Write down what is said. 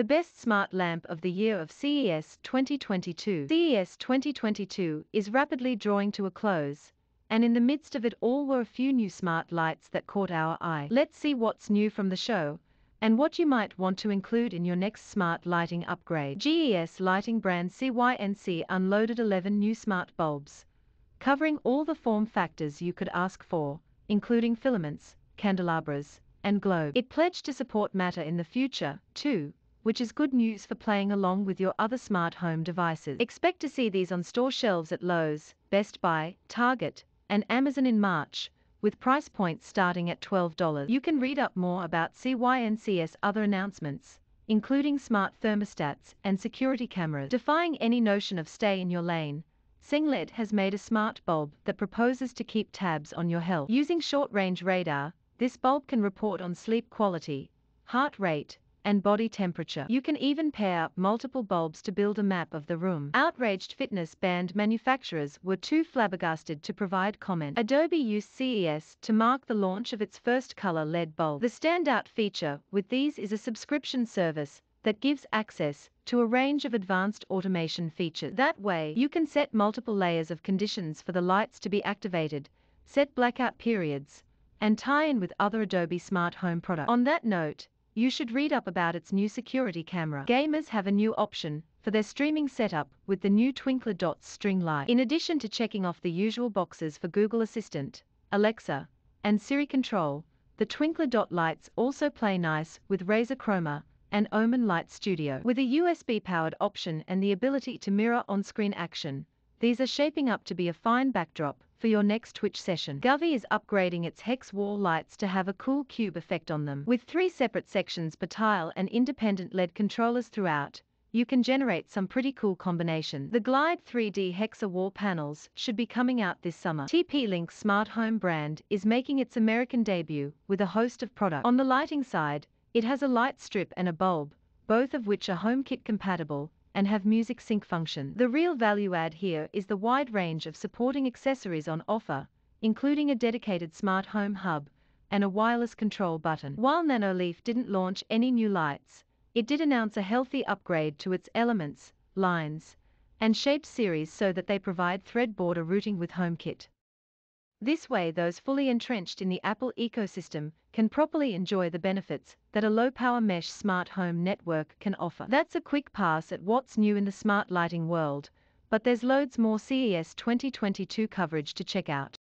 The best smart lamp of the year of CES 2022. CES 2022 is rapidly drawing to a close, and in the midst of it all were a few new smart lights that caught our eye. Let's see what's new from the show, and what you might want to include in your next smart lighting upgrade. GE's lighting brand CYNC unloaded 11 new smart bulbs, covering all the form factors you could ask for, including filaments, candelabras, and globe. It pledged to support Matter in the future, too, which is good news for playing along with your other smart home devices. Expect to see these on store shelves at Lowe's, Best Buy, Target, and Amazon in March, with price points starting at $12. You can read up more about CYNC's other announcements, including smart thermostats and security cameras. Defying any notion of stay in your lane, Sengled has made a smart bulb that proposes to keep tabs on your health. Using short-range radar, this bulb can report on sleep quality, heart rate, and body temperature. You can even pair up multiple bulbs to build a map of the room. Outraged fitness band manufacturers were too flabbergasted to provide comment. Abode used CES to mark the launch of its first color LED bulb. The standout feature with these is a subscription service that gives access to a range of advanced automation features. That way, you can set multiple layers of conditions for the lights to be activated, set blackout periods, and tie in with other Abode Smart Home products. On that note, you should read up about its new security camera. Gamers have a new option for their streaming setup with the new Twinkly Dots string light. In addition to checking off the usual boxes for Google Assistant, Alexa, and Siri control, the Twinkly Dot lights also play nice with Razer Chroma and Omen Light Studio. With a USB-powered option and the ability to mirror on-screen action, these are shaping up to be a fine backdrop for your next Twitch session. Govee is upgrading its hex wall lights to have a cool cube effect on them. With three separate sections per tile and independent LED controllers throughout, you can generate some pretty cool combinations. The Glide 3D Hexa wall panels should be coming out this summer. TP-Link smart home brand is making its American debut with a host of products. On the lighting side, it has a light strip and a bulb, both of which are HomeKit compatible and have music sync function. The real value add here is the wide range of supporting accessories on offer, including a dedicated smart home hub and a wireless control button. While Nanoleaf didn't launch any new lights, it did announce a healthy upgrade to its Elements, Lines, and Shapes series so that they provide thread border routing with HomeKit. This way those fully entrenched in the Apple ecosystem can properly enjoy the benefits that a low-power mesh smart home network can offer. That's a quick pass at what's new in the smart lighting world, but there's loads more CES 2022 coverage to check out.